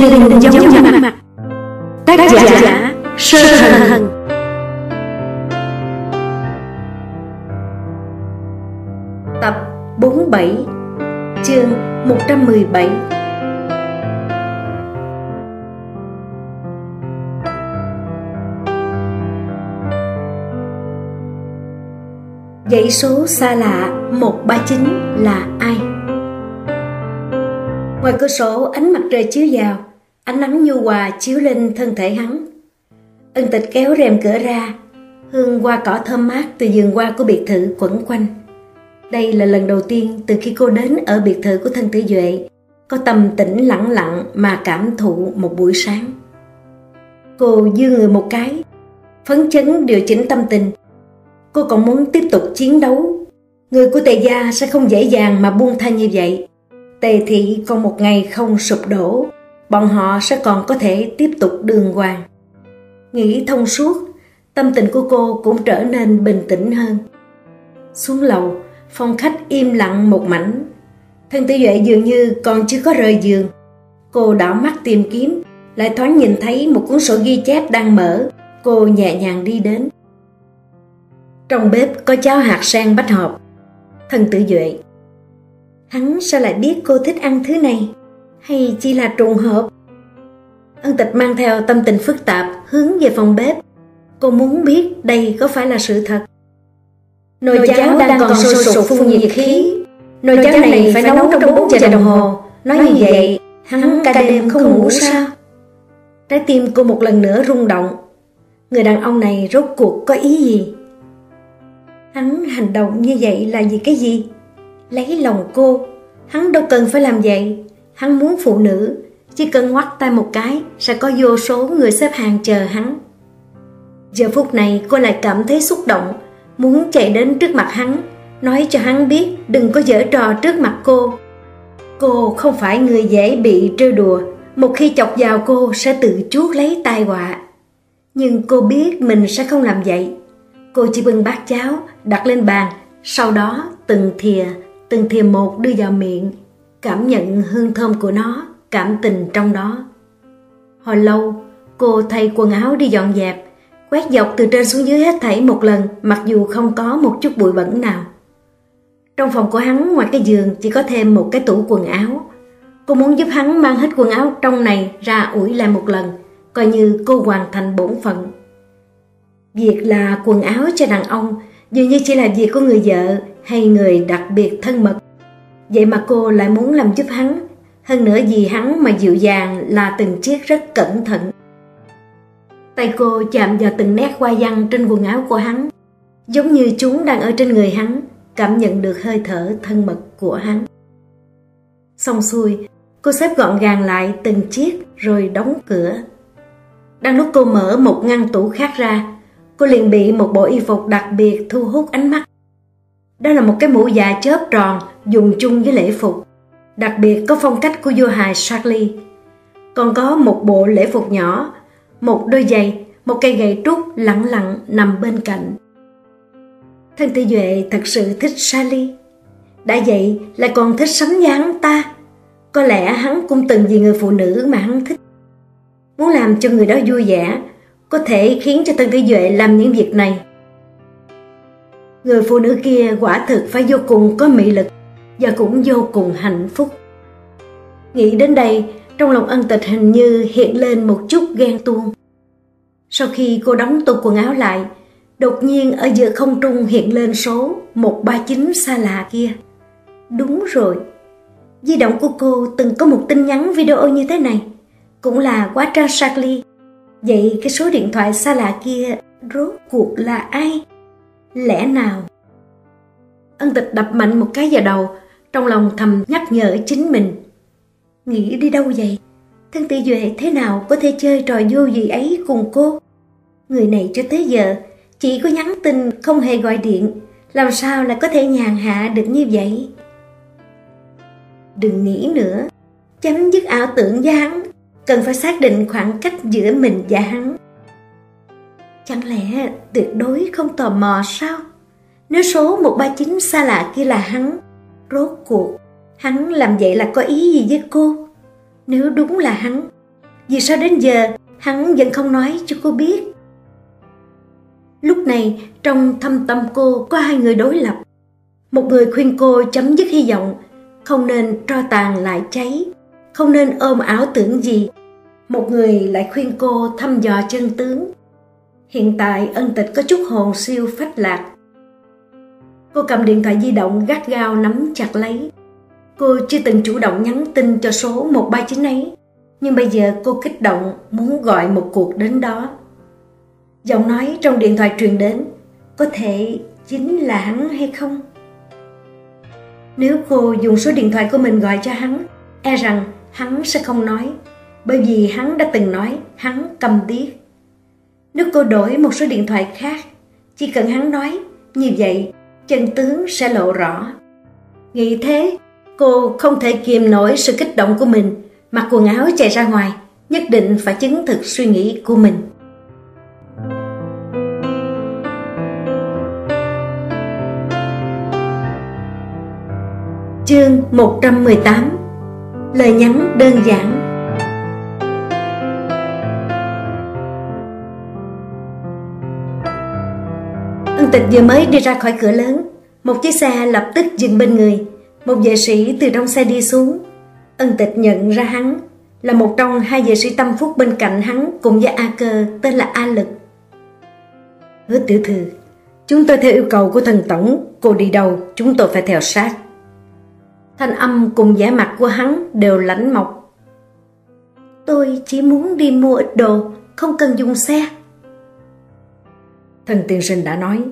thuyết Người linh giống mặt mặt. Tác giả Sơ Thần. Tập 47 Chương 117 Dãy số xa lạ 139 là ai? Ngoài cửa sổ ánh mặt trời chiếu vào, ánh nắng nhu hòa chiếu lên thân thể hắn. Ân tịch kéo rèm cửa ra, hương hoa cỏ thơm mát từ vườn hoa của biệt thự quẩn quanh. Đây là lần đầu tiên từ khi cô đến ở biệt thự của thân tử Duệ, có tâm tĩnh lặng lặng mà cảm thụ một buổi sáng. Cô dư người một cái, phấn chấn điều chỉnh tâm tình. Cô còn muốn tiếp tục chiến đấu. Người của tề gia sẽ không dễ dàng mà buông tha như vậy. Tề thị còn một ngày không sụp đổ, bọn họ sẽ còn có thể tiếp tục đường hoàng. Nghĩ thông suốt, tâm tình của cô cũng trở nên bình tĩnh hơn. Xuống lầu, phòng khách im lặng một mảnh. Thân tử Duệ dường như còn chưa có rời giường. Cô đảo mắt tìm kiếm, lại thoáng nhìn thấy một cuốn sổ ghi chép đang mở. Cô nhẹ nhàng đi đến. Trong bếp có cháo hạt sen bách hợp. Thân tử Duệ Hắn sao lại biết cô thích ăn thứ này? Hay chỉ là trùng hợp? Ân tịch mang theo tâm tình phức tạp hướng về phòng bếp. Cô muốn biết đây có phải là sự thật. Nồi cháo đang còn sôi sục phun nhiệt khí. Nồi cháo này phải nấu trong 4 giờ đồng hồ. Nói như vậy, hắn cả đêm không ngủ sao? Trái tim cô một lần nữa rung động. Người đàn ông này rốt cuộc có ý gì? Hắn hành động như vậy là vì cái gì? lấy lòng cô. Hắn đâu cần phải làm vậy. Hắn muốn phụ nữ, chỉ cần ngoắt tay một cái sẽ có vô số người xếp hàng chờ hắn. Giờ phút này cô lại cảm thấy xúc động, muốn chạy đến trước mặt hắn, nói cho hắn biết đừng có giở trò trước mặt cô. Cô không phải người dễ bị trêu đùa, một khi chọc vào cô sẽ tự chuốt lấy tai họa. Nhưng cô biết mình sẽ không làm vậy. Cô chỉ bưng bát cháo, đặt lên bàn, sau đó từng thìa từng thìa một đưa vào miệng, cảm nhận hương thơm của nó, cảm tình trong đó. Hồi lâu, cô thay quần áo đi dọn dẹp, quét dọc từ trên xuống dưới hết thảy một lần mặc dù không có một chút bụi bẩn nào. Trong phòng của hắn ngoài cái giường chỉ có thêm một cái tủ quần áo. Cô muốn giúp hắn mang hết quần áo trong này ra ủi lại một lần, coi như cô hoàn thành bổn phận. Việc là quần áo cho đàn ông dường như chỉ là việc của người vợ hay người đặc biệt thân mật. Vậy mà cô lại muốn làm giúp hắn, hơn nữa vì hắn mà dịu dàng là từng chiếc rất cẩn thận. Tay cô chạm vào từng nét hoa văn trên quần áo của hắn, giống như chúng đang ở trên người hắn, cảm nhận được hơi thở thân mật của hắn. Xong xuôi, cô xếp gọn gàng lại từng chiếc rồi đóng cửa. Đang lúc cô mở một ngăn tủ khác ra, cô liền bị một bộ y phục đặc biệt thu hút ánh mắt. Đó là một cái mũ dạ chớp tròn dùng chung với lễ phục, đặc biệt có phong cách của vua hài Charlie. Còn có một bộ lễ phục nhỏ, một đôi giày, một cây gậy trúc lặng lặng nằm bên cạnh. Thân Tư Duệ thật sự thích Charlie. Đã vậy lại còn thích sánh với hắn ta. Có lẽ hắn cũng từng vì người phụ nữ mà hắn thích. Muốn làm cho người đó vui vẻ, có thể khiến cho Tân Tư Duệ làm những việc này Người phụ nữ kia quả thực phải vô cùng có mị lực và cũng vô cùng hạnh phúc. Nghĩ đến đây, trong lòng ân tịch hình như hiện lên một chút ghen tuông. Sau khi cô đóng tủ quần áo lại, đột nhiên ở giữa không trung hiện lên số 139 xa lạ kia. Đúng rồi, di động của cô từng có một tin nhắn video như thế này, cũng là quá trang Charlie. Vậy cái số điện thoại xa lạ kia rốt cuộc là ai? Lẽ nào? Ân tịch đập mạnh một cái vào đầu, trong lòng thầm nhắc nhở chính mình. Nghĩ đi đâu vậy? Thân tỷ Duệ thế nào có thể chơi trò vô gì ấy cùng cô? Người này cho tới giờ chỉ có nhắn tin không hề gọi điện, làm sao lại có thể nhàn hạ được như vậy? Đừng nghĩ nữa, chấm dứt ảo tưởng với hắn, cần phải xác định khoảng cách giữa mình và hắn. Chẳng lẽ tuyệt đối không tò mò sao? Nếu số 139 xa lạ kia là hắn, rốt cuộc, hắn làm vậy là có ý gì với cô? Nếu đúng là hắn, vì sao đến giờ hắn vẫn không nói cho cô biết? Lúc này, trong thâm tâm cô có hai người đối lập. Một người khuyên cô chấm dứt hy vọng, không nên tro tàn lại cháy, không nên ôm ảo tưởng gì. Một người lại khuyên cô thăm dò chân tướng. Hiện tại ân tịch có chút hồn siêu phách lạc. Cô cầm điện thoại di động gắt gao nắm chặt lấy. Cô chưa từng chủ động nhắn tin cho số 139 ấy, nhưng bây giờ cô kích động muốn gọi một cuộc đến đó. Giọng nói trong điện thoại truyền đến, có thể chính là hắn hay không? Nếu cô dùng số điện thoại của mình gọi cho hắn, e rằng hắn sẽ không nói, bởi vì hắn đã từng nói hắn cầm điếc. Nếu cô đổi một số điện thoại khác, chỉ cần hắn nói, như vậy chân tướng sẽ lộ rõ. Nghĩ thế, cô không thể kiềm nổi sự kích động của mình, mặc quần áo chạy ra ngoài, nhất định phải chứng thực suy nghĩ của mình. Chương 118 Lời nhắn đơn giản Ân tịch vừa mới đi ra khỏi cửa lớn. Một chiếc xe lập tức dừng bên người. Một vệ sĩ từ trong xe đi xuống. Ân tịch nhận ra hắn. Là một trong hai vệ sĩ tâm phúc bên cạnh hắn Cùng với A cơ tên là A Lực. Hứa tiểu thư Chúng tôi theo yêu cầu của thần tổng. Cô đi đâu chúng tôi phải theo sát. Thanh âm cùng vẻ mặt của hắn đều lãnh mộc. Tôi chỉ muốn đi mua ít đồ, không cần dùng xe. Thần tiên sinh đã nói,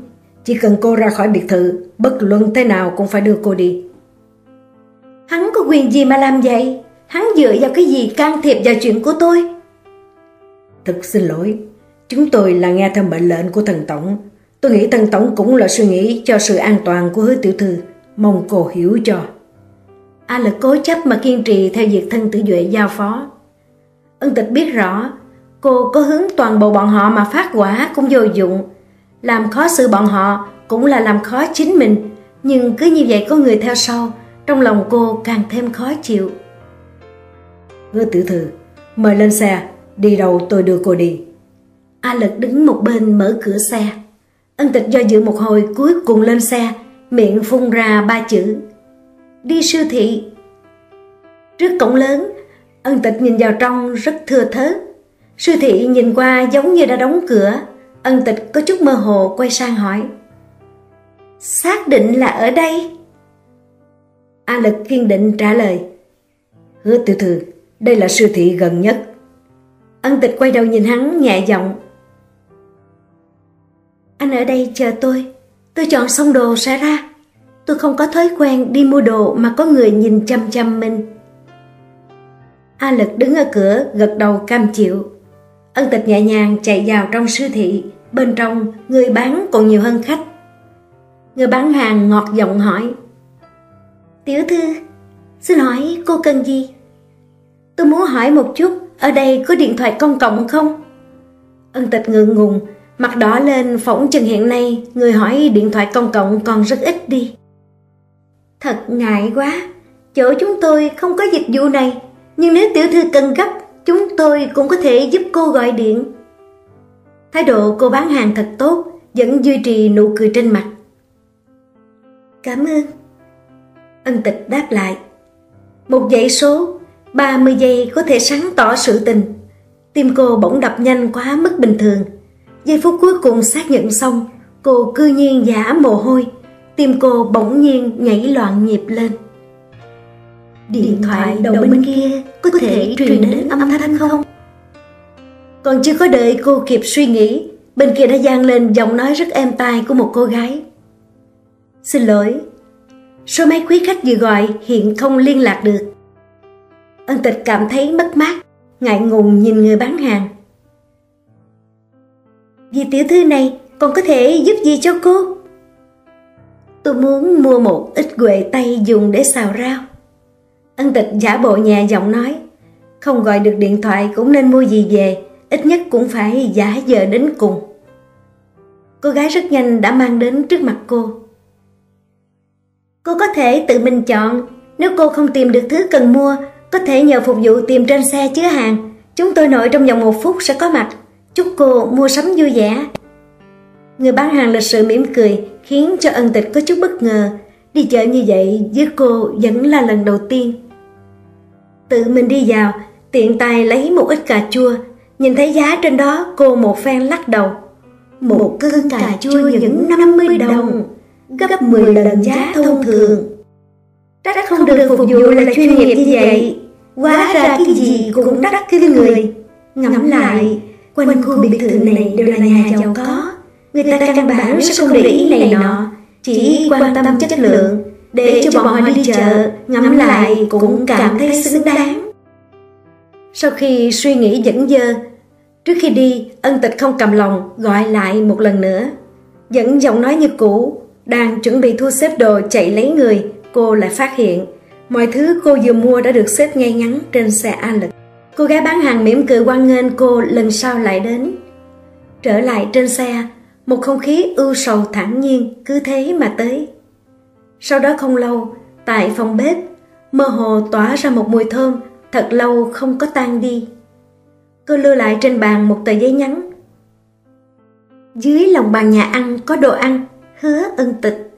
chỉ cần cô ra khỏi biệt thự, bất luận thế nào cũng phải đưa cô đi. Hắn có quyền gì mà làm vậy? Hắn dựa vào cái gì can thiệp vào chuyện của tôi? Thật xin lỗi, chúng tôi là nghe theo mệnh lệnh của thần tổng. Tôi nghĩ thần tổng cũng là suy nghĩ cho sự an toàn của hứa tiểu thư, mong cô hiểu cho. A lực cố chấp mà kiên trì theo việc thân tử duệ giao phó. Ân tịch biết rõ, cô có hướng toàn bộ bọn họ mà phát quả cũng vô dụng. Làm khó xử bọn họ cũng là làm khó chính mình, nhưng cứ như vậy có người theo sau, trong lòng cô càng thêm khó chịu. Hứa tử thư, mời lên xe, đi đâu tôi đưa cô đi. A lực đứng một bên mở cửa xe. Ân tịch do dự một hồi cuối cùng lên xe, miệng phun ra ba chữ đi siêu thị. Trước cổng lớn, ân tịch nhìn vào trong rất thưa thớt. Siêu thị nhìn qua giống như đã đóng cửa, ân tịch có chút mơ hồ quay sang hỏi. Xác định là ở đây. A lực kiên định trả lời. Hứa tiểu thư, đây là siêu thị gần nhất. Ân tịch quay đầu nhìn hắn nhẹ giọng. Anh ở đây chờ tôi, tôi chọn xong đồ sẽ ra. Tôi không có thói quen đi mua đồ mà có người nhìn chăm chăm mình. A Lực đứng ở cửa gật đầu cam chịu. Ân tịch nhẹ nhàng chạy vào trong siêu thị, bên trong người bán còn nhiều hơn khách. Người bán hàng ngọt giọng hỏi. Tiểu thư, xin hỏi cô cần gì? Tôi muốn hỏi một chút, ở đây có điện thoại công cộng không? Ân tịch ngượng ngùng, mặt đỏ lên phỏng chừng hiện nay người hỏi điện thoại công cộng còn rất ít đi. Thật ngại quá, chỗ chúng tôi không có dịch vụ này, nhưng nếu tiểu thư cần gấp, chúng tôi cũng có thể giúp cô gọi điện. Thái độ cô bán hàng thật tốt, vẫn duy trì nụ cười trên mặt. Cảm ơn. Ân tịch đáp lại. Một dãy số, 30 giây có thể sáng tỏ sự tình. Tim cô bỗng đập nhanh quá mức bình thường. Giây phút cuối cùng xác nhận xong, cô cư nhiên giả mồ hôi, tim cô bỗng nhiên nhảy loạn nhịp lên. Điện thoại đầu bên kia có thể truyền đến âm thanh không? Còn chưa có đợi cô kịp suy nghĩ, bên kia đã gian lên giọng nói rất êm tai của một cô gái. Xin lỗi, số máy quý khách vừa gọi hiện không liên lạc được. Ân tịch cảm thấy mất mát, ngại ngùng nhìn người bán hàng. Vì tiểu thư này còn có thể giúp gì cho cô? Tôi muốn mua một ít quệ tay dùng để xào rau. Ân tịch giả bộ nhà giọng nói, không gọi được điện thoại cũng nên mua gì về, ít nhất cũng phải giả giờ đến cùng. Cô gái rất nhanh đã mang đến trước mặt cô. Cô có thể tự mình chọn, nếu cô không tìm được thứ cần mua, Có thể nhờ phục vụ tìm trên xe chứa hàng, chúng tôi nội trong vòng một phút sẽ có mặt. Chúc cô mua sắm vui vẻ. Người bán hàng lịch sự mỉm cười khiến cho ân tịch có chút bất ngờ. Đi chợ như vậy với cô vẫn là lần đầu tiên. Tự mình đi vào, tiện tay lấy một ít cà chua, nhìn thấy giá trên đó cô một phen lắc đầu. Một cân cà chua những 50 đồng, gấp 10 lần giá thông thường. Trách không được phục vụ là chuyên nghiệp như vậy, quá ra cái gì cũng đắt kinh người. Ngẫm lại, quanh khu biệt thự này đều là nhà giàu có, người ta căn bản sẽ không để ý này nọ, chỉ quan tâm chất lượng, để cho bọn họ đi chợ, ngẫm lại cũng cảm thấy xứng đáng. Sau khi suy nghĩ dẫn dơ, trước khi đi, ân tịch không cầm lòng gọi lại một lần nữa. Vẫn giọng nói như cũ, đang chuẩn bị thu xếp đồ chạy lấy người, cô lại phát hiện mọi thứ cô vừa mua đã được xếp ngay ngắn trên xe A lực. Cô gái bán hàng mỉm cười quan nghênh cô lần sau lại đến. Trở lại trên xe, một không khí ưu sầu thản nhiên cứ thế mà tới. Sau đó không lâu, tại phòng bếp, mơ hồ tỏa ra một mùi thơm thật lâu không có tan đi. Cô lưu lại trên bàn một tờ giấy nhắn. Dưới lòng bàn nhà ăn có đồ ăn, hứa ân tịch.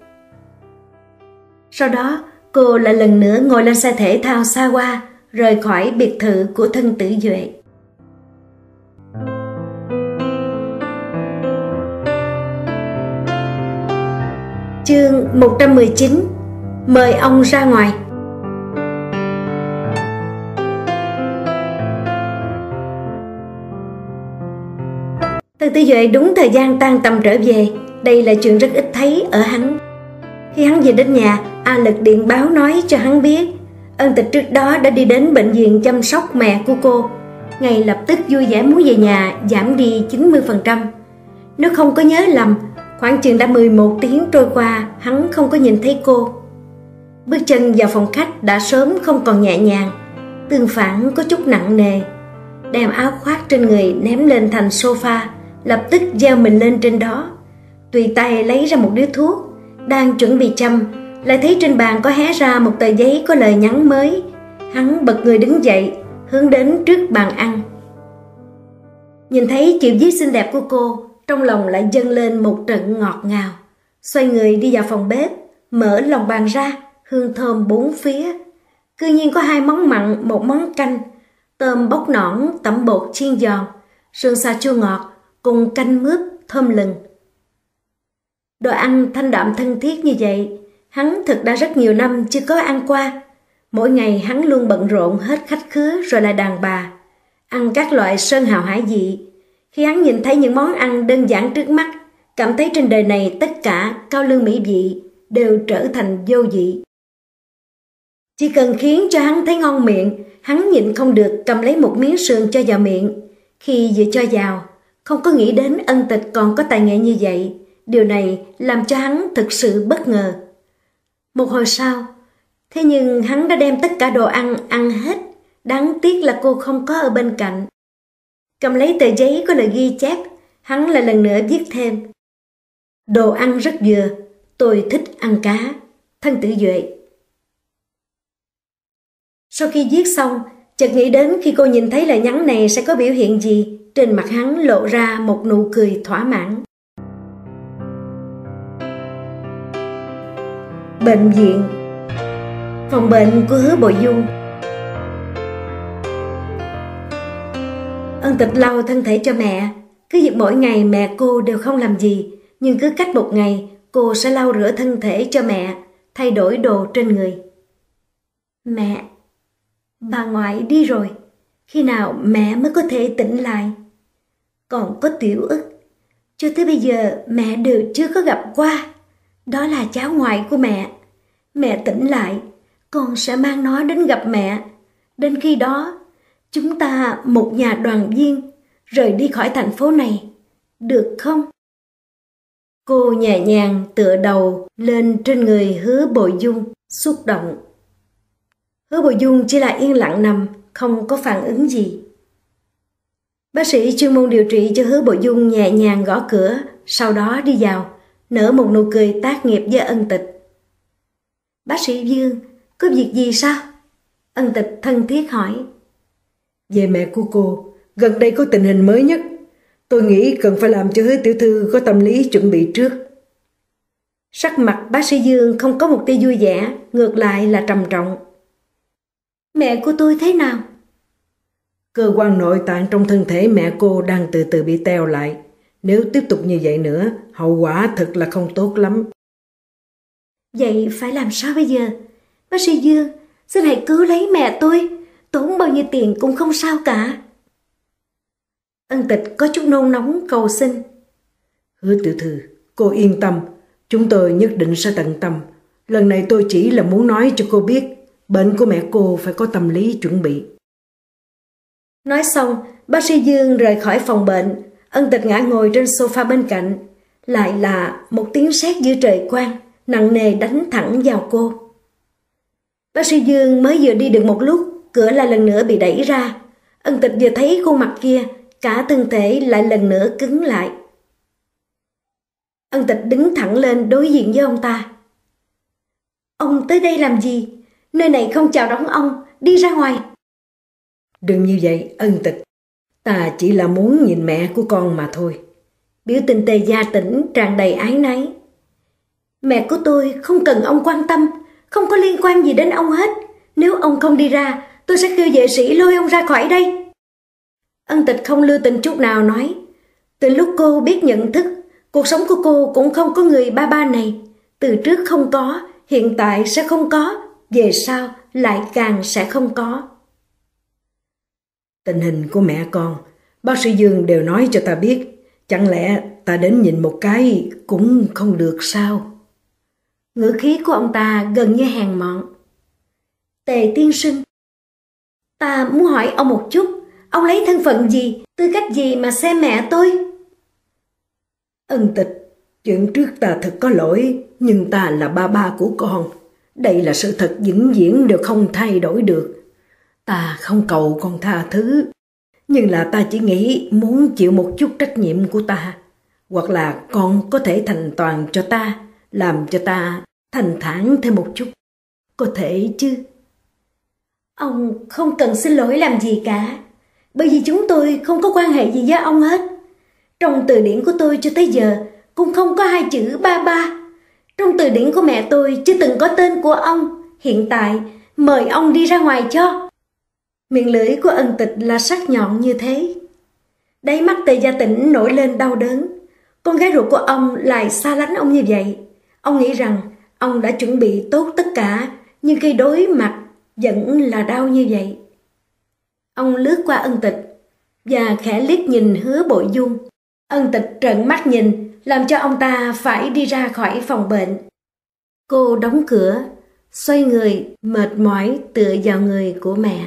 Sau đó, cô lại lần nữa ngồi lên xe thể thao xa qua, rời khỏi biệt thự của thân tử Duệ. Chương 119 Mời ông ra ngoài tư Duệ đúng thời gian tan tầm trở về. Đây là chuyện rất ít thấy ở hắn. Khi hắn về đến nhà, A Lực điện báo nói cho hắn biết Ân tịch trước đó đã đi đến bệnh viện chăm sóc mẹ của cô. Ngay lập tức vui vẻ muốn về nhà, giảm đi 90% Nếu không có nhớ lầm, Khoảng chừng đã 11 tiếng trôi qua, Hắn không có nhìn thấy cô. Bước chân vào phòng khách đã sớm không còn nhẹ nhàng, Tương phản có chút nặng nề. Đem áo khoác trên người ném lên thành sofa. Lập tức gieo mình lên trên đó Tùy tay lấy ra một điếu thuốc Đang chuẩn bị châm lại thấy trên bàn có hé ra một tờ giấy có lời nhắn mới. Hắn bật người đứng dậy, hướng đến trước bàn ăn. Nhìn thấy chịu viết xinh đẹp của cô, trong lòng lại dâng lên một trận ngọt ngào. Xoay người đi vào phòng bếp, mở lòng bàn ra, hương thơm bốn phía. Cư nhiên có hai món mặn, một món canh, tôm bóc nõn, tẩm bột chiên giòn, sườn xà chua ngọt, cùng canh mướp thơm lừng. Đồ ăn thanh đạm thân thiết như vậy, Hắn thực đã rất nhiều năm chưa có ăn qua. Mỗi ngày hắn luôn bận rộn hết khách khứa rồi lại đàn bà. Ăn các loại sơn hào hải dị. Khi hắn nhìn thấy những món ăn đơn giản trước mắt, cảm thấy trên đời này tất cả cao lương mỹ vị đều trở thành vô vị. Chỉ cần khiến cho hắn thấy ngon miệng, hắn nhịn không được cầm lấy một miếng sườn cho vào miệng. Khi vừa cho vào, không có nghĩ đến ân tịch còn có tài nghệ như vậy. Điều này làm cho hắn thực sự bất ngờ. Một hồi sau, thế nhưng hắn đã đem tất cả đồ ăn ăn hết, đáng tiếc là cô không có ở bên cạnh. Cầm lấy tờ giấy có lời ghi chép, hắn lại lần nữa viết thêm. Đồ ăn rất vừa, tôi thích ăn cá, thân tử duệ. Sau khi viết xong, chợt nghĩ đến khi cô nhìn thấy lời nhắn này sẽ có biểu hiện gì, trên mặt hắn lộ ra một nụ cười thỏa mãn. Bệnh viện. Phòng bệnh của hứa bội dung. Ân tịch lau thân thể cho mẹ. Cứ việc mỗi ngày mẹ cô đều không làm gì, Nhưng cứ cách một ngày, Cô sẽ lau rửa thân thể cho mẹ, Thay đổi đồ trên người. Mẹ, Bà ngoại đi rồi. Khi nào mẹ mới có thể tỉnh lại? Còn có tiểu ức Cho tới bây giờ mẹ đều chưa có gặp qua đó là cháu ngoại của mẹ. Mẹ tỉnh lại, con sẽ mang nó đến gặp mẹ. Đến khi đó, chúng ta một nhà đoàn viên rời đi khỏi thành phố này, được không? Cô nhẹ nhàng tựa đầu lên trên người hứa bội dung, xúc động. Hứa bội dung chỉ là yên lặng nằm, không có phản ứng gì. Bác sĩ chuyên môn điều trị cho hứa bội dung nhẹ nhàng gõ cửa, sau đó đi vào nở một nụ cười tác nghiệp với ân tịch. Bác sĩ Dương, có việc gì sao? Ân tịch thân thiết hỏi. Về mẹ của cô, gần đây có tình hình mới nhất. Tôi nghĩ cần phải làm cho hứa tiểu thư có tâm lý chuẩn bị trước. Sắc mặt bác sĩ Dương không có một tia vui vẻ, ngược lại là trầm trọng. Mẹ của tôi thế nào? Cơ quan nội tạng trong thân thể mẹ cô đang từ từ bị teo lại. Nếu tiếp tục như vậy nữa, hậu quả thật là không tốt lắm. Vậy phải làm sao bây giờ? Bác sĩ Dương, xin hãy cứu lấy mẹ tôi. Tốn bao nhiêu tiền cũng không sao cả. Ân tịch có chút nôn nóng cầu xin. Hứa tiểu thư, cô yên tâm. Chúng tôi nhất định sẽ tận tâm. Lần này tôi chỉ là muốn nói cho cô biết bệnh của mẹ cô phải có tâm lý chuẩn bị. Nói xong, bác sĩ Dương rời khỏi phòng bệnh, ân tịch ngã ngồi trên sofa bên cạnh. Lại là một tiếng sét giữa trời quang, nặng nề đánh thẳng vào cô. Bác sĩ Dương mới vừa đi được một lúc, cửa lại lần nữa bị đẩy ra. Ân tịch vừa thấy khuôn mặt kia, cả thân thể lại lần nữa cứng lại. Ân tịch đứng thẳng lên đối diện với ông ta. Ông tới đây làm gì? Nơi này không chào đón ông, đi ra ngoài. Đừng như vậy, ân tịch. Ta chỉ là muốn nhìn mẹ của con mà thôi. Biểu tình tề gia tỉnh tràn đầy ái náy. Mẹ của tôi không cần ông quan tâm, không có liên quan gì đến ông hết. Nếu ông không đi ra, tôi sẽ kêu vệ sĩ lôi ông ra khỏi đây. Ân tịch không lưu tình chút nào nói. Từ lúc cô biết nhận thức, cuộc sống của cô cũng không có người ba ba này. Từ trước không có, hiện tại sẽ không có, về sau lại càng sẽ không có. Tình hình của mẹ con, bác sĩ Dương đều nói cho ta biết, chẳng lẽ ta đến nhìn một cái cũng không được sao? Ngữ khí của ông ta gần như hèn mọn. Tề tiên sinh, ta muốn hỏi ông một chút, ông lấy thân phận gì, tư cách gì mà xem mẹ tôi? Ân tịch, chuyện trước ta thật có lỗi, nhưng ta là ba ba của con. Đây là sự thật vĩnh viễn đều không thay đổi được. Ta không cầu con tha thứ, nhưng là ta chỉ nghĩ muốn chịu một chút trách nhiệm của ta. Hoặc là con có thể thành toàn cho ta, làm cho ta thành thản thêm một chút. Có thể chứ? Ông không cần xin lỗi làm gì cả, bởi vì chúng tôi không có quan hệ gì với ông hết. Trong từ điển của tôi cho tới giờ cũng không có hai chữ ba ba. Trong từ điển của mẹ tôi chưa từng có tên của ông. Hiện tại, mời ông đi ra ngoài cho. Miệng lưỡi của ân tịch là sắc nhọn như thế. Đáy mắt tề gia tỉnh nổi lên đau đớn. Con gái ruột của ông lại xa lánh ông như vậy. Ông nghĩ rằng ông đã chuẩn bị tốt tất cả, nhưng khi đối mặt vẫn là đau như vậy. Ông lướt qua ân tịch và khẽ liếc nhìn hứa bội dung. Ân tịch trợn mắt nhìn, làm cho ông ta phải đi ra khỏi phòng bệnh. Cô đóng cửa, xoay người, mệt mỏi tựa vào người của mẹ.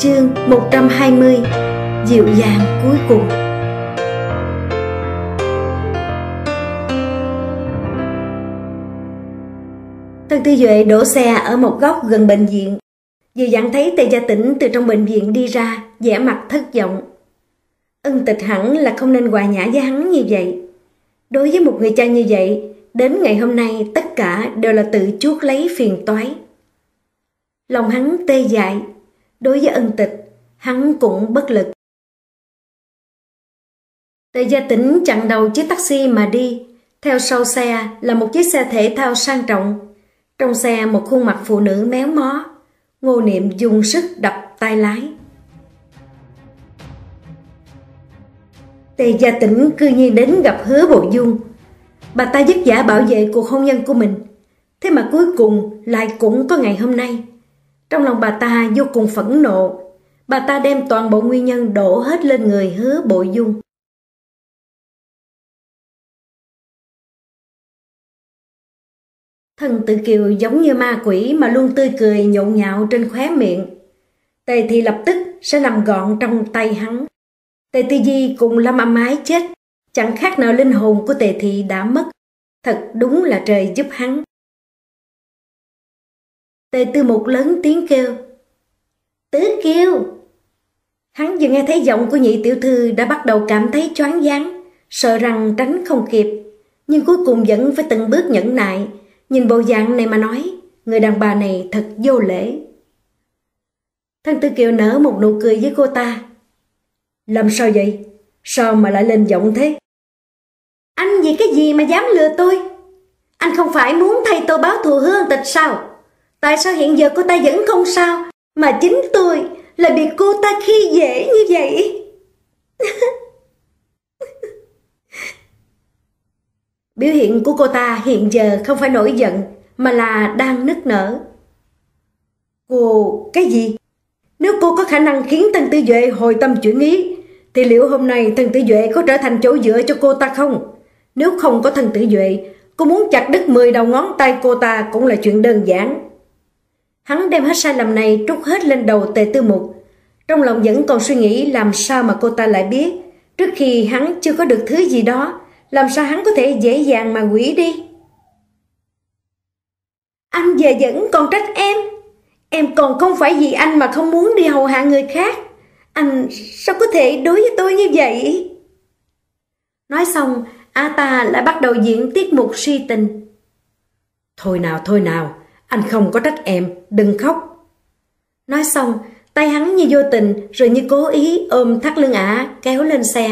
Chương 120 Dịu dàng cuối cùng Tân Tư Duệ đổ xe ở một góc gần bệnh viện. Vừa dặn thấy Tề Gia Tĩnh từ trong bệnh viện đi ra, vẻ mặt thất vọng. Ân tịch hẳn là không nên hòa nhã với hắn như vậy. Đối với một người cha như vậy, đến ngày hôm nay tất cả đều là tự chuốc lấy phiền toái. Lòng hắn tê dại, đối với ân tịch, hắn cũng bất lực. Tề gia tĩnh chặn đầu chiếc taxi mà đi, theo sau xe là một chiếc xe thể thao sang trọng. Trong xe một khuôn mặt phụ nữ méo mó, ngô niệm dùng sức đập tay lái. Tề gia tĩnh cư nhiên đến gặp hứa bộ dung. Bà ta vất giả bảo vệ cuộc hôn nhân của mình. Thế mà cuối cùng lại cũng có ngày hôm nay. Trong lòng bà ta vô cùng phẫn nộ. Bà ta đem toàn bộ nguyên nhân đổ hết lên người hứa bộ dung. Thần tự kiều giống như ma quỷ mà luôn tươi cười nhộn nhạo trên khóe miệng. Tề thì lập tức sẽ nằm gọn trong tay hắn. Tề Tư Di cùng Lâm Âm Ái chết, chẳng khác nào linh hồn của Tề Thị đã mất. Thật đúng là trời giúp hắn. Tề Tư Mục lớn tiếng kêu. Tứ kêu! Hắn vừa nghe thấy giọng của nhị tiểu thư đã bắt đầu cảm thấy choáng váng, sợ rằng tránh không kịp. nhưng cuối cùng vẫn phải từng bước nhẫn nại. Nhìn bộ dạng này mà nói, người đàn bà này thật vô lễ. Thân Tư Kiều nở một nụ cười với cô ta. Làm sao vậy? Sao mà lại lên giọng thế? Anh vì cái gì mà dám lừa tôi? Anh không phải muốn thay tôi báo thù hương tịch sao? Tại sao hiện giờ cô ta vẫn không sao, mà chính tôi lại bị cô ta khi dễ như vậy? Biểu hiện của cô ta hiện giờ không phải nổi giận, mà là đang nức nở. Cô, cái gì? Nếu cô có khả năng khiến Tân Tư Duệ hồi tâm chuyển ý, thì liệu hôm nay Tân Tử Duệ có trở thành chỗ dựa cho cô ta không? Nếu không có Tân Tử Duệ, cô muốn chặt đứt 10 đầu ngón tay cô ta cũng là chuyện đơn giản. Hắn đem hết sai lầm này trút hết lên đầu tề tư mục. Trong lòng vẫn còn suy nghĩ làm sao mà cô ta lại biết, trước khi hắn chưa có được thứ gì đó, làm sao hắn có thể dễ dàng mà quỷ đi. Anh giờ vẫn còn trách em. Em còn không phải vì anh mà không muốn đi hầu hạ người khác. Anh sao có thể đối với tôi như vậy? Nói xong, A ta lại bắt đầu diễn tiết mục si tình. Thôi nào, thôi nào, anh không có trách em, đừng khóc. Nói xong, tay hắn như vô tình rồi như cố ý ôm thắt lưng ả kéo lên xe.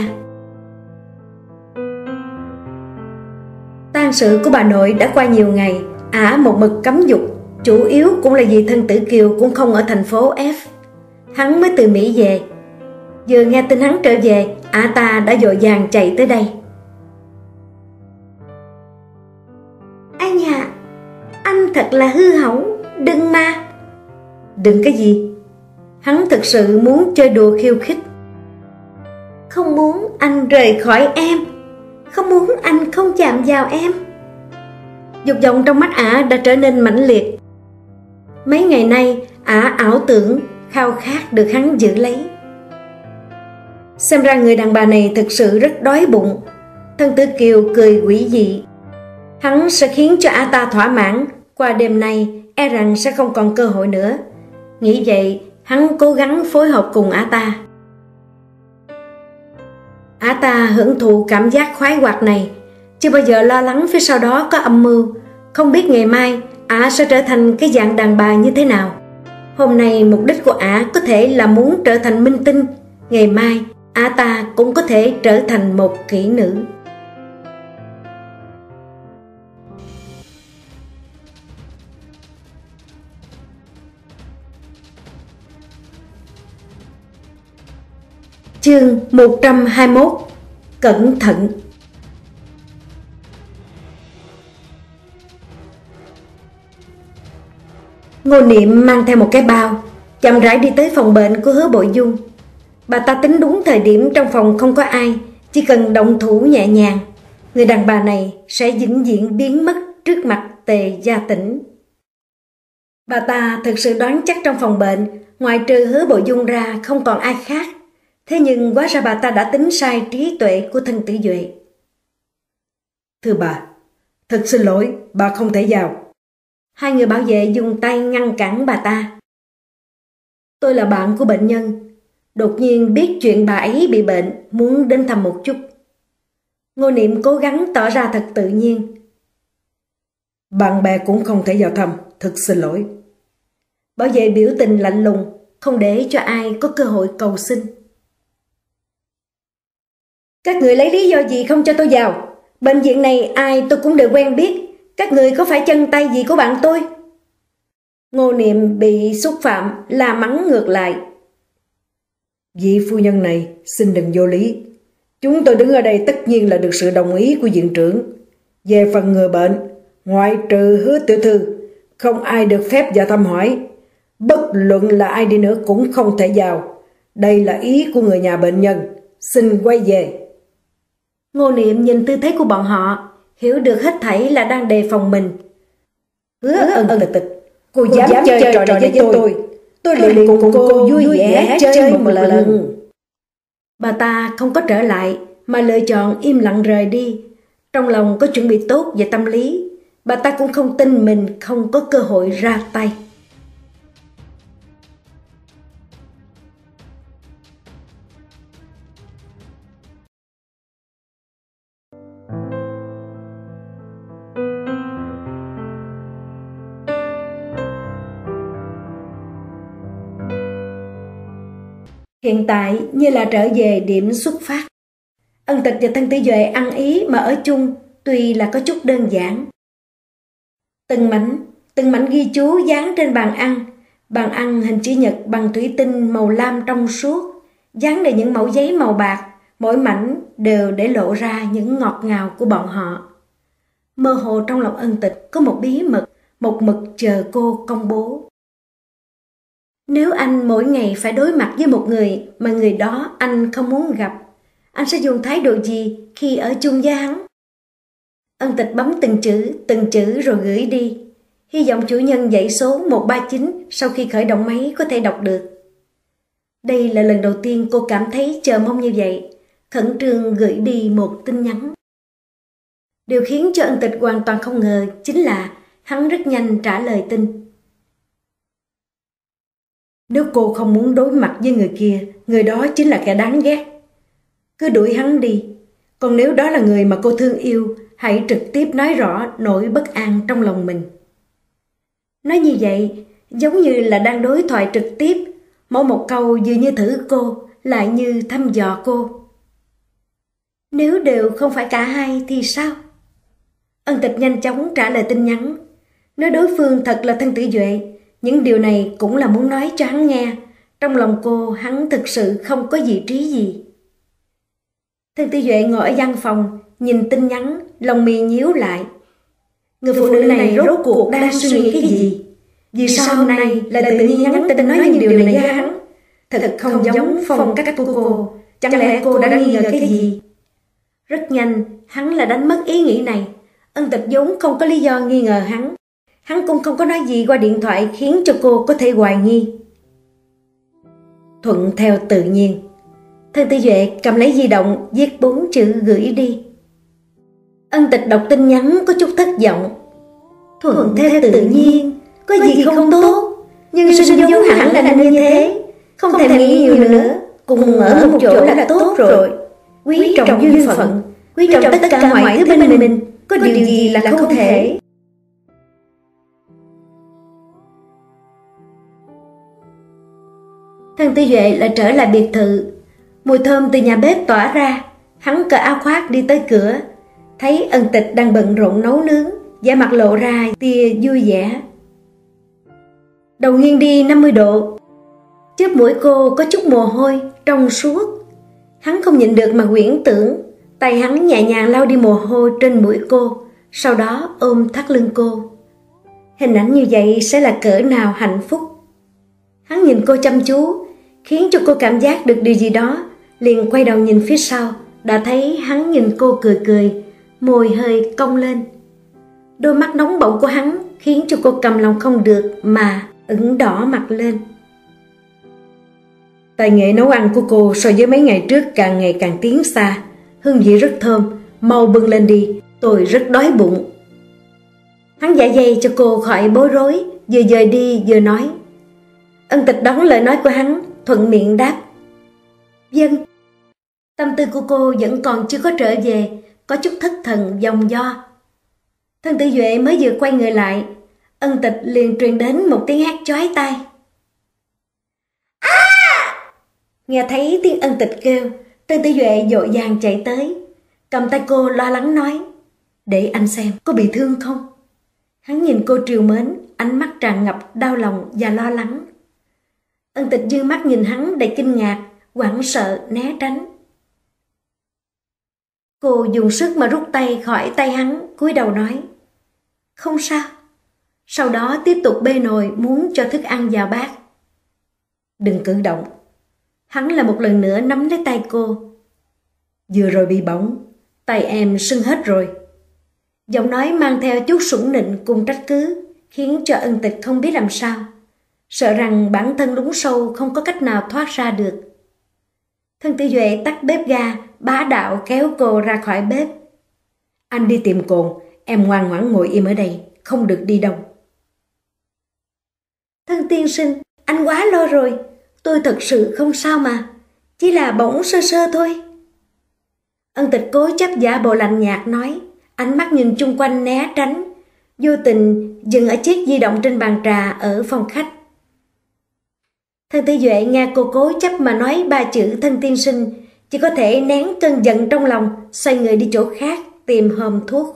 Tang sự của bà nội đã qua nhiều ngày, ả một mực cấm dục, chủ yếu cũng là vì thân tử Kiều cũng không ở thành phố F. Hắn mới từ Mỹ về, Vừa nghe tin hắn trở về, ả ta đã dội vàng chạy tới đây. Thật là hư hỏng, đừng mà. Đừng cái gì? Hắn thực sự muốn chơi đùa khiêu khích. Không muốn anh rời khỏi em, không muốn anh không chạm vào em. Dục vọng trong mắt ả đã trở nên mãnh liệt. Mấy ngày nay, ả ảo tưởng, khao khát được hắn giữ lấy. Xem ra người đàn bà này thực sự rất đói bụng. Thân tử Kiều cười quỷ dị. Hắn sẽ khiến cho A ta thỏa mãn, qua đêm nay e rằng sẽ không còn cơ hội nữa. Nghĩ vậy, hắn cố gắng phối hợp cùng A ta. A ta hưởng thụ cảm giác khoái hoạt này, chưa bao giờ lo lắng phía sau đó có âm mưu, không biết ngày mai Ả sẽ trở thành cái dạng đàn bà như thế nào. Hôm nay mục đích của Ả có thể là muốn trở thành minh tinh, ngày mai A ta cũng có thể trở thành một kỹ nữ. Chương 121 Cẩn thận Ngô Niệm mang theo một cái bao chậm rãi đi tới phòng bệnh của hứa bội dung Bà ta tính đúng thời điểm trong phòng không có ai, chỉ cần động thủ nhẹ nhàng, người đàn bà này sẽ vĩnh viễn biến mất trước mặt tề gia tỉnh. Bà ta thực sự đoán chắc trong phòng bệnh, ngoài trừ hứa bộ dung ra không còn ai khác. Thế nhưng quá ra bà ta đã tính sai trí tuệ của thân tử Duệ. Thưa bà, thật xin lỗi, bà không thể vào. Hai người bảo vệ dùng tay ngăn cản bà ta. Tôi là bạn của bệnh nhân, Đột nhiên biết chuyện bà ấy bị bệnh, muốn đến thăm một chút. Ngô Niệm cố gắng tỏ ra thật tự nhiên. Bạn bè cũng không thể vào thăm, thật xin lỗi. Bảo vệ biểu tình lạnh lùng, không để cho ai có cơ hội cầu xin. Các người lấy lý do gì không cho tôi vào? Bệnh viện này ai tôi cũng đều quen biết. Các người có phải chân tay gì của bạn tôi? Ngô Niệm bị xúc phạm, la mắng ngược lại. Vị phu nhân này xin đừng vô lý. Chúng tôi đứng ở đây tất nhiên là được sự đồng ý của viện trưởng. Về phần người bệnh, ngoại trừ hứa tiểu thư, không ai được phép vào thăm hỏi. Bất luận là ai đi nữa cũng không thể vào. Đây là ý của người nhà bệnh nhân. Xin quay về. Ngô Niệm nhìn tư thế của bọn họ, hiểu được hết thảy là đang đề phòng mình. Hứa ân tịch tịch, cô, cô dám, dám chơi, chơi trò này với tôi. tôi tôi liền cùng cô vui vẻ chơi một lần. Bà ta không có trở lại mà lựa chọn im lặng rời đi. Trong lòng có chuẩn bị tốt về tâm lý, bà ta cũng không tin mình không có cơ hội ra tay. Hiện tại như là trở về điểm xuất phát. Ân tịch và thân tỷ duệ ăn ý mà ở chung tuy là có chút đơn giản. Từng mảnh, từng mảnh ghi chú dán trên bàn ăn. Bàn ăn hình chữ nhật bằng thủy tinh màu lam trong suốt, dán đầy những mẫu giấy màu bạc, mỗi mảnh đều để lộ ra những ngọt ngào của bọn họ. Mơ hồ trong lòng ân tịch có một bí mật, một mực chờ cô công bố. Nếu anh mỗi ngày phải đối mặt với một người mà người đó anh không muốn gặp, anh sẽ dùng thái độ gì khi ở chung với hắn? Ân tịch bấm từng chữ, từng chữ rồi gửi đi. Hy vọng chủ nhân dãy số 139 sau khi khởi động máy có thể đọc được. Đây là lần đầu tiên cô cảm thấy chờ mong như vậy, khẩn trương gửi đi một tin nhắn. Điều khiến cho ân tịch hoàn toàn không ngờ chính là hắn rất nhanh trả lời tin. Nếu cô không muốn đối mặt với người kia, người đó chính là kẻ đáng ghét. Cứ đuổi hắn đi. Còn nếu đó là người mà cô thương yêu, hãy trực tiếp nói rõ nỗi bất an trong lòng mình. Nói như vậy, giống như là đang đối thoại trực tiếp, mỗi một câu dường như thử cô, lại như thăm dò cô. Nếu đều không phải cả hai thì sao? Ân tịch nhanh chóng trả lời tin nhắn. Nếu đối phương thật là thân tử duệ, những điều này cũng là muốn nói cho hắn nghe. Trong lòng cô, hắn thực sự không có vị trí gì. Thân tư duệ ngồi ở văn phòng, nhìn tin nhắn, lòng mì nhíu lại. Người phụ nữ này rốt cuộc đang suy nghĩ cái gì? Vì sao hôm nay lại tự nhiên nhắn tin nói những điều này với hắn? Thật không giống phong cách của cô. Chẳng lẽ cô đã nghi ngờ cái gì? Rất nhanh, hắn là đánh mất ý nghĩ này. Ân tịch vốn không có lý do nghi ngờ hắn. Hắn cũng không có nói gì qua điện thoại khiến cho cô có thể hoài nghi. Thuận theo tự nhiên. Thân Tư Duệ cầm lấy di động viết bốn chữ gửi đi. Ân tịch đọc tin nhắn có chút thất vọng. Thuận theo tự nhiên, có gì không tốt, nhưng sinh giống hẳn là như thế. Không thể nghĩ nhiều nữa, cùng ở một chỗ là tốt rồi. Quý trọng duyên phận, quý trọng tất cả mọi thứ bên mình, có điều gì là không thể. Thằng Tư Duệ lại trở lại biệt thự. Mùi thơm từ nhà bếp tỏa ra, hắn cởi áo khoác đi tới cửa. Thấy ân tịch đang bận rộn nấu nướng, da mặt lộ ra tia vui vẻ. Đầu nghiêng đi 50 độ. Chớp mũi cô có chút mồ hôi, trong suốt. Hắn không nhịn được mà quyển tưởng, tay hắn nhẹ nhàng lau đi mồ hôi trên mũi cô, sau đó ôm thắt lưng cô. Hình ảnh như vậy sẽ là cỡ nào hạnh phúc. Hắn nhìn cô chăm chú, khiến cho cô cảm giác được điều gì đó, liền quay đầu nhìn phía sau, đã thấy hắn nhìn cô cười cười, môi hơi cong lên. Đôi mắt nóng bỏng của hắn khiến cho cô cầm lòng không được mà ửng đỏ mặt lên. Tài nghệ nấu ăn của cô so với mấy ngày trước càng ngày càng tiến xa, hương vị rất thơm, mau bưng lên đi, tôi rất đói bụng. Hắn dạ dày cho cô khỏi bối rối, vừa dời đi vừa nói. Ân tịch đón lời nói của hắn, thuận miệng đáp. Dân. Tâm tư của cô vẫn còn chưa có trở về, có chút thất thần dòng do. Thân tử Duệ mới vừa quay người lại, ân tịch liền truyền đến một tiếng hát chói tai. À! Nghe thấy tiếng ân tịch kêu, thân tử Duệ dội vàng chạy tới, cầm tay cô lo lắng nói, để anh xem có bị thương không? Hắn nhìn cô triều mến, ánh mắt tràn ngập đau lòng và lo lắng. Ân tịch dư mắt nhìn hắn đầy kinh ngạc, quảng sợ, né tránh. Cô dùng sức mà rút tay khỏi tay hắn, cúi đầu nói. Không sao. Sau đó tiếp tục bê nồi muốn cho thức ăn vào bát. Đừng cử động. Hắn là một lần nữa nắm lấy tay cô. Vừa rồi bị bỏng, tay em sưng hết rồi. Giọng nói mang theo chút sủng nịnh cùng trách cứ, khiến cho ân tịch không biết làm sao. Sợ rằng bản thân lúng sâu không có cách nào thoát ra được. Thân tử Duệ tắt bếp ga, bá đạo kéo cô ra khỏi bếp. Anh đi tìm cồn, em ngoan ngoãn ngồi im ở đây, không được đi đâu. Thân tiên sinh, anh quá lo rồi, tôi thật sự không sao mà, chỉ là bỗng sơ sơ thôi. Ân tịch cố chấp giả bộ lạnh nhạt nói, ánh mắt nhìn chung quanh né tránh, vô tình dừng ở chiếc di động trên bàn trà ở phòng khách. Thân Tư Duệ nghe cô cố chấp mà nói ba chữ thân tiên sinh, chỉ có thể nén cơn giận trong lòng, xoay người đi chỗ khác, tìm hòm thuốc.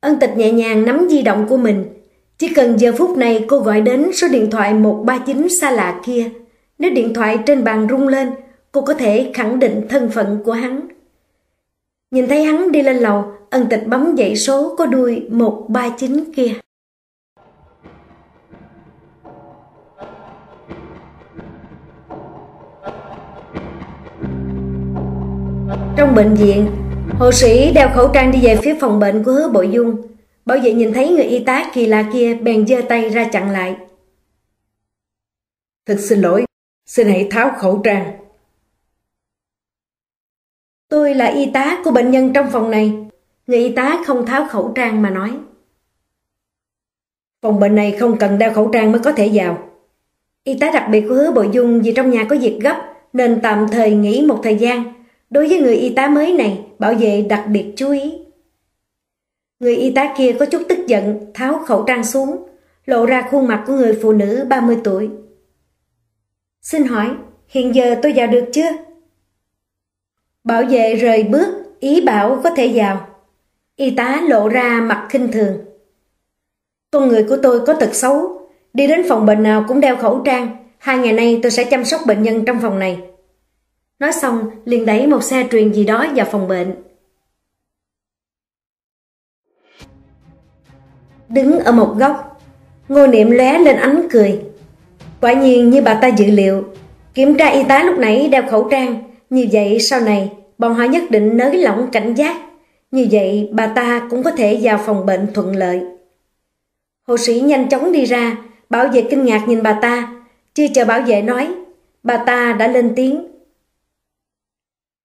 Ân tịch nhẹ nhàng nắm di động của mình. Chỉ cần giờ phút này cô gọi đến số điện thoại 139 xa lạ kia. Nếu điện thoại trên bàn rung lên, cô có thể khẳng định thân phận của hắn. Nhìn thấy hắn đi lên lầu, ân tịch bấm dãy số có đuôi 139 kia. Trong bệnh viện, hộ sĩ đeo khẩu trang đi về phía phòng bệnh của hứa bội dung. Bảo vệ nhìn thấy người y tá kỳ lạ kia bèn giơ tay ra chặn lại. Thật xin lỗi, xin hãy tháo khẩu trang. Tôi là y tá của bệnh nhân trong phòng này. Người y tá không tháo khẩu trang mà nói. Phòng bệnh này không cần đeo khẩu trang mới có thể vào. Y tá đặc biệt của hứa bội dung vì trong nhà có việc gấp nên tạm thời nghỉ một thời gian Đối với người y tá mới này, bảo vệ đặc biệt chú ý. Người y tá kia có chút tức giận, tháo khẩu trang xuống, lộ ra khuôn mặt của người phụ nữ 30 tuổi. Xin hỏi, hiện giờ tôi vào được chưa? Bảo vệ rời bước, ý bảo có thể vào. Y tá lộ ra mặt khinh thường. Con người của tôi có tật xấu, đi đến phòng bệnh nào cũng đeo khẩu trang. Hai ngày nay tôi sẽ chăm sóc bệnh nhân trong phòng này. Nói xong, liền đẩy một xe truyền gì đó vào phòng bệnh. Đứng ở một góc, ngô niệm lóe lên ánh cười. Quả nhiên như bà ta dự liệu, kiểm tra y tá lúc nãy đeo khẩu trang, như vậy sau này bọn họ nhất định nới lỏng cảnh giác. Như vậy bà ta cũng có thể vào phòng bệnh thuận lợi. Hộ sĩ nhanh chóng đi ra, bảo vệ kinh ngạc nhìn bà ta. Chưa chờ bảo vệ nói, bà ta đã lên tiếng.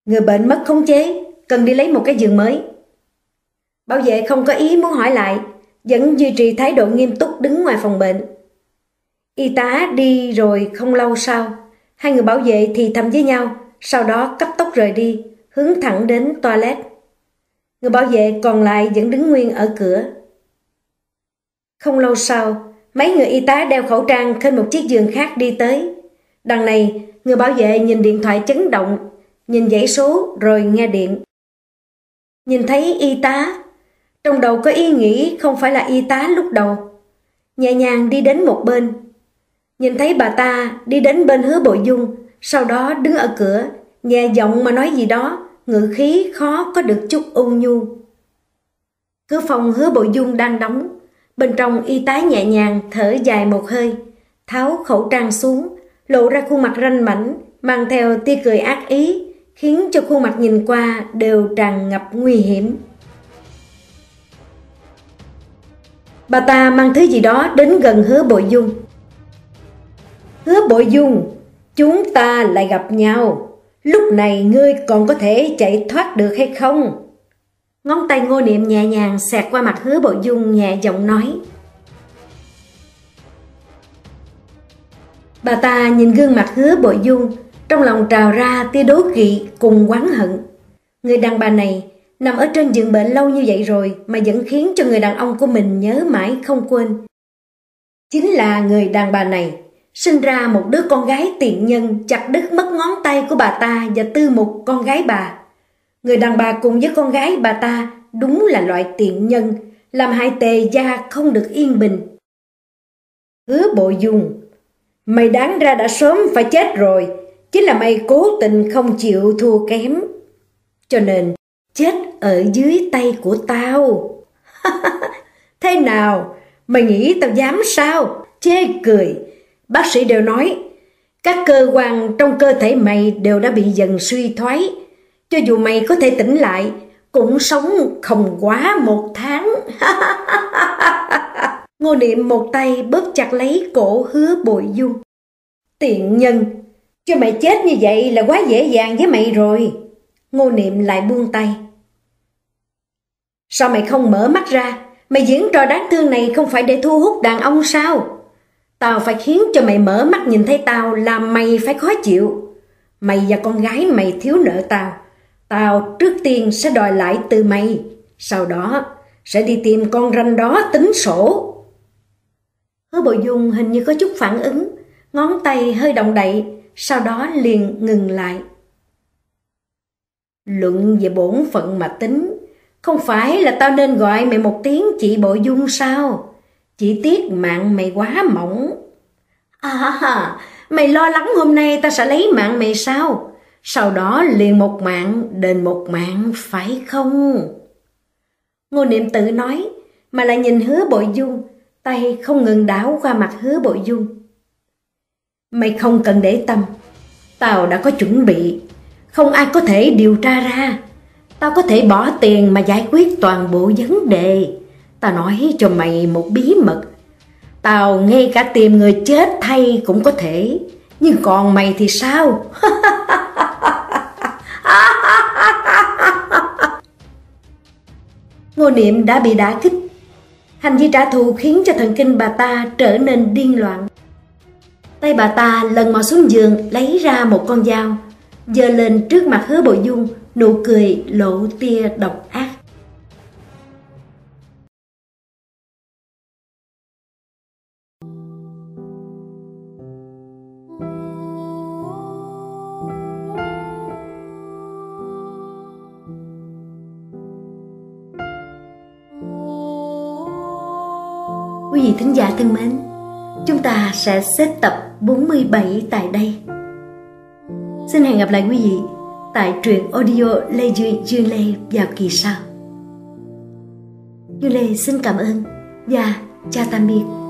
Người bệnh mất khống chế, cần đi lấy một cái giường mới. Bảo vệ không có ý muốn hỏi lại, vẫn duy trì thái độ nghiêm túc đứng ngoài phòng bệnh. Y tá đi rồi không lâu sau, hai người bảo vệ thì thầm với nhau, sau đó cấp tốc rời đi, hướng thẳng đến toilet. Người bảo vệ còn lại vẫn đứng nguyên ở cửa. Không lâu sau, mấy người y tá đeo khẩu trang trên một chiếc giường khác đi tới. Đằng này, người bảo vệ nhìn điện thoại chấn động nhìn dãy số rồi nghe điện. Nhìn thấy y tá, trong đầu có ý nghĩ không phải là y tá lúc đầu. Nhẹ nhàng đi đến một bên. Nhìn thấy bà ta đi đến bên hứa bội dung, sau đó đứng ở cửa, nhẹ giọng mà nói gì đó, ngữ khí khó có được chút ôn nhu. Cửa phòng hứa bội dung đang đóng, bên trong y tá nhẹ nhàng thở dài một hơi, tháo khẩu trang xuống, lộ ra khuôn mặt ranh mảnh, mang theo tia cười ác ý, khiến cho khuôn mặt nhìn qua đều tràn ngập nguy hiểm. Bà ta mang thứ gì đó đến gần hứa bội dung. Hứa bội dung, chúng ta lại gặp nhau. Lúc này ngươi còn có thể chạy thoát được hay không? Ngón tay ngô niệm nhẹ nhàng xẹt qua mặt hứa bội dung nhẹ giọng nói. Bà ta nhìn gương mặt hứa bội dung trong lòng trào ra tia đố kỵ cùng oán hận. Người đàn bà này nằm ở trên giường bệnh lâu như vậy rồi mà vẫn khiến cho người đàn ông của mình nhớ mãi không quên. Chính là người đàn bà này sinh ra một đứa con gái tiện nhân chặt đứt mất ngón tay của bà ta và tư mục con gái bà. Người đàn bà cùng với con gái bà ta đúng là loại tiện nhân, làm hai tề gia không được yên bình. Hứa bộ dung, mày đáng ra đã sớm phải chết rồi, Chính là mày cố tình không chịu thua kém. Cho nên chết ở dưới tay của tao. Thế nào? Mày nghĩ tao dám sao? Chê cười. Bác sĩ đều nói, các cơ quan trong cơ thể mày đều đã bị dần suy thoái. Cho dù mày có thể tỉnh lại, cũng sống không quá một tháng. Ngô Niệm một tay bóp chặt lấy cổ hứa bội dung. Tiện nhân, cho mày chết như vậy là quá dễ dàng với mày rồi. Ngô Niệm lại buông tay. Sao mày không mở mắt ra? Mày diễn trò đáng thương này không phải để thu hút đàn ông sao? Tao phải khiến cho mày mở mắt nhìn thấy tao là mày phải khó chịu. Mày và con gái mày thiếu nợ tao. Tao trước tiên sẽ đòi lại từ mày. Sau đó sẽ đi tìm con ranh đó tính sổ. Hứa bội dung hình như có chút phản ứng ngón tay hơi động đậy, sau đó liền ngừng lại. Luận về bổn phận mà tính, không phải là tao nên gọi mày một tiếng chị bộ Dung sao? Chỉ tiếc mạng mày quá mỏng. À, mày lo lắng hôm nay ta sẽ lấy mạng mày sao? Sau đó liền một mạng đền một mạng phải không? Ngô Niệm tự nói, mà lại nhìn hứa bội dung, tay không ngừng đảo qua mặt hứa bội dung. Mày không cần để tâm, tao đã có chuẩn bị, không ai có thể điều tra ra. Tao có thể bỏ tiền mà giải quyết toàn bộ vấn đề. Tao nói cho mày một bí mật. Tao ngay cả tìm người chết thay cũng có thể. Nhưng còn mày thì sao? Ngô Niệm đã bị đả kích. Hành vi trả thù khiến cho thần kinh bà ta trở nên điên loạn. Tay bà ta lần mò xuống giường lấy ra một con dao, giơ lên trước mặt hứa bội dung, nụ cười lộ tia độc ác. Quý vị thính giả thân mến, chúng ta sẽ xếp tập 47 tại đây. Xin hẹn gặp lại quý vị tại truyện audio Lê Duy Duyên Lê vào kỳ sau. Duyên Lê xin cảm ơn và chào tạm biệt.